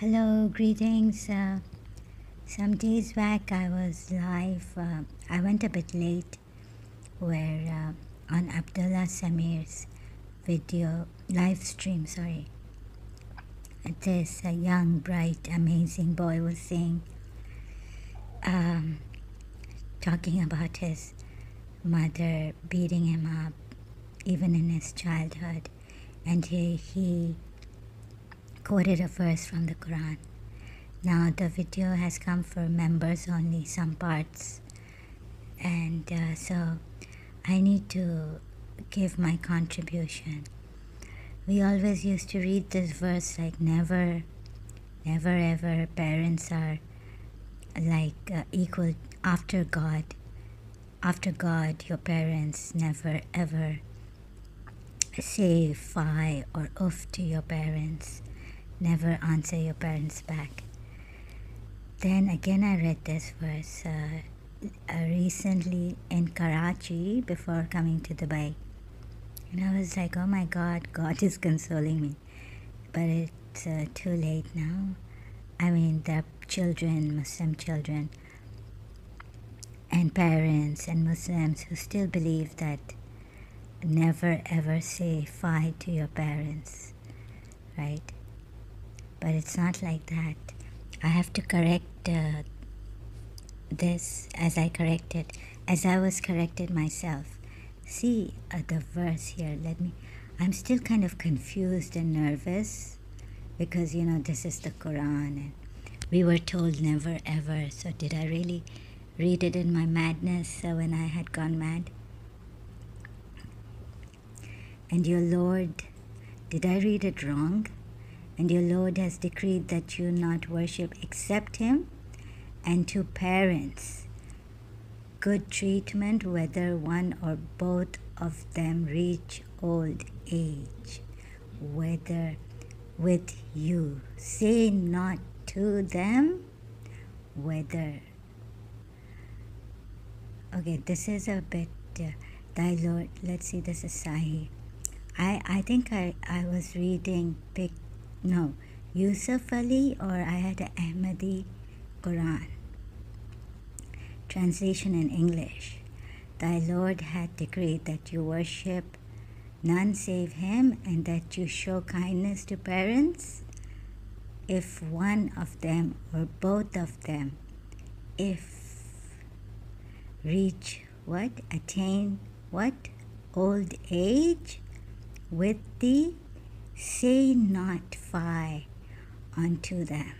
Hello, greetings. Uh, some days back I was live. Uh, I went a bit late, where uh, on Abdullah Sameer's video live stream. Sorry, this uh, young, bright, amazing boy was saying, um, talking about his mother beating him up, even in his childhood, and he he quoted a verse from the Quran. Now the video has come for members only, some parts, and uh, so I need to give my contribution. We always used to read this verse like never, never ever parents are like uh, equal after God. After God, your parents never ever say fi or uff to your parents never answer your parents back. Then again, I read this verse uh, uh, recently in Karachi before coming to Dubai. And I was like, oh my God, God is consoling me. But it's uh, too late now. I mean, there are children, Muslim children, and parents and Muslims who still believe that never ever say fi to your parents, right? But it's not like that. I have to correct uh, this as I corrected, as I was corrected myself. See uh, the verse here. Let me. I'm still kind of confused and nervous because you know this is the Quran and we were told never ever. So did I really read it in my madness uh, when I had gone mad? And your Lord, did I read it wrong? And your Lord has decreed that you not worship except Him, and to parents, good treatment whether one or both of them reach old age, whether with you. Say not to them whether. Okay, this is a bit. Uh, thy Lord, let's see, this is Sahih. I, I think I, I was reading big no, Yusuf Ali or I had an Ahmadi Quran. Translation in English Thy Lord hath decreed that you worship none save Him and that you show kindness to parents if one of them or both of them, if reach what? Attain what? Old age with thee Say not fie unto them,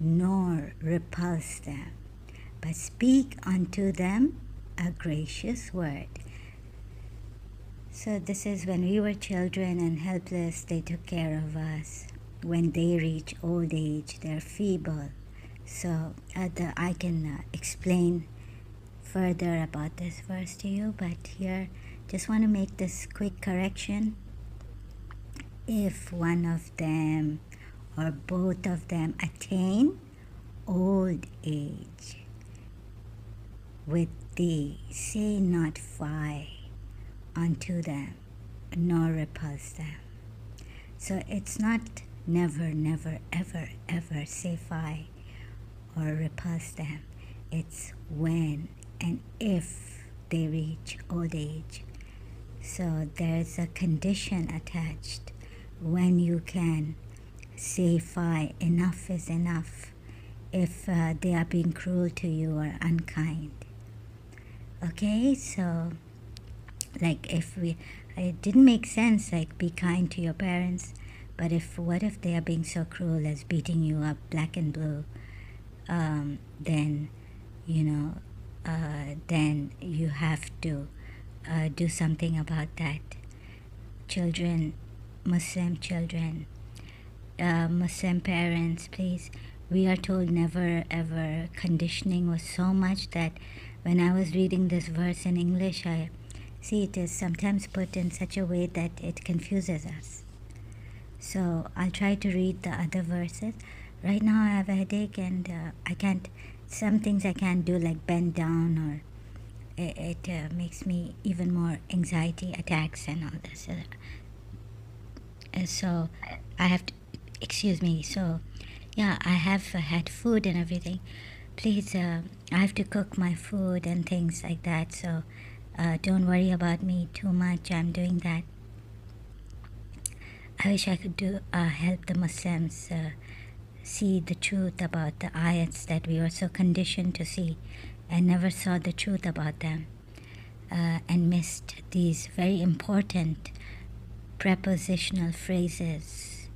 nor repulse them, but speak unto them a gracious word. So, this is when we were children and helpless, they took care of us. When they reach old age, they're feeble. So, uh, the, I can uh, explain further about this verse to you, but here, just want to make this quick correction if one of them or both of them attain old age with thee, say not fie unto them, nor repulse them. So it's not never, never, ever, ever say fie or repulse them. It's when and if they reach old age. So there's a condition attached when you can say, fine, enough is enough if uh, they are being cruel to you or unkind. Okay, so like if we, it didn't make sense, like be kind to your parents, but if what if they are being so cruel as beating you up black and blue, um, then you know, uh, then you have to uh, do something about that. Children Muslim children, uh, Muslim parents, please. We are told never ever. Conditioning was so much that when I was reading this verse in English, I see it is sometimes put in such a way that it confuses us. So I'll try to read the other verses. Right now I have a headache and uh, I can't, some things I can't do like bend down or it, it uh, makes me even more anxiety attacks and all this. So I have to, excuse me. So yeah, I have uh, had food and everything. Please, uh, I have to cook my food and things like that. So uh, don't worry about me too much. I'm doing that. I wish I could do uh, help the Muslims uh, see the truth about the ayats that we were so conditioned to see and never saw the truth about them uh, and missed these very important prepositional phrases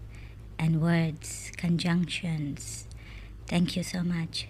and words, conjunctions. Thank you so much.